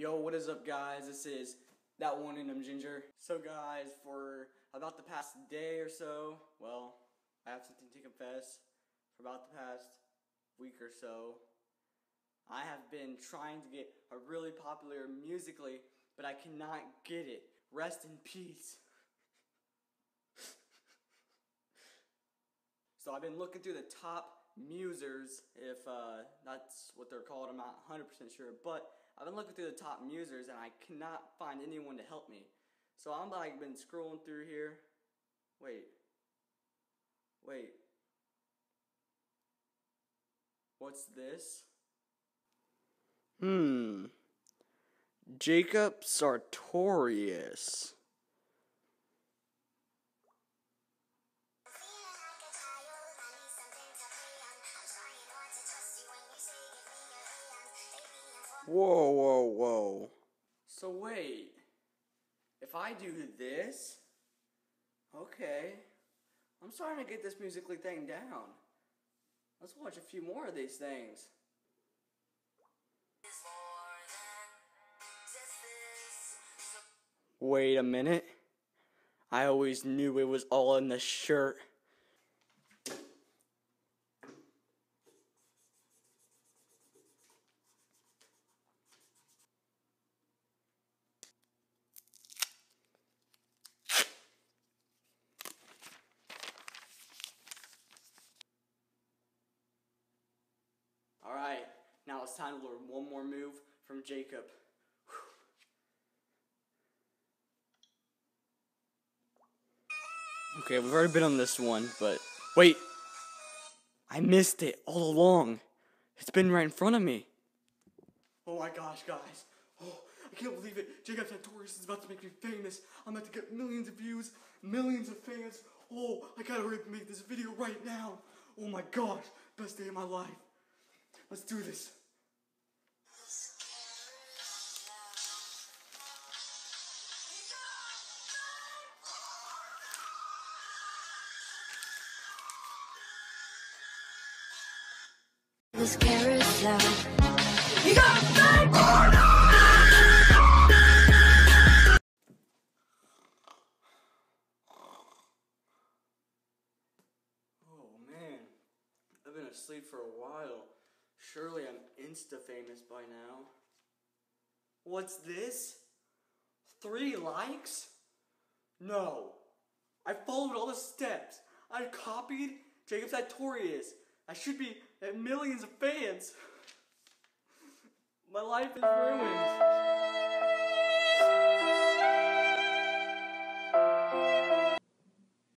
Yo, what is up guys? This is that one random ginger. So guys, for about the past day or so, well, I have something to confess. For about the past week or so, I have been trying to get a really popular musically, but I cannot get it. Rest in peace. so I've been looking through the top musers, if uh, that's what they're called. I'm not 100% sure, but I've been looking through the top musers and I cannot find anyone to help me. So I'm like been scrolling through here. Wait. Wait. What's this? Hmm. Jacob Sartorius. Whoa, whoa, whoa. So wait. If I do this, okay. I'm starting to get this musically thing down. Let's watch a few more of these things. Wait a minute. I always knew it was all in the shirt. Alright, now it's time to learn one more move from Jacob. Okay, we've already been on this one, but wait. I missed it all along. It's been right in front of me. Oh my gosh, guys. Oh, I can't believe it. Jacob Sartorius is about to make me famous. I'm about to get millions of views, millions of fans. Oh, I gotta hurry make this video right now. Oh my gosh, best day of my life. Let's do this. This carousel. You got fake Oh man, I've been asleep for a while. Surely I'm insta famous by now. What's this? Three likes? No. I followed all the steps. I copied Jacob Sartorius. I should be at millions of fans. My life is uh, ruined.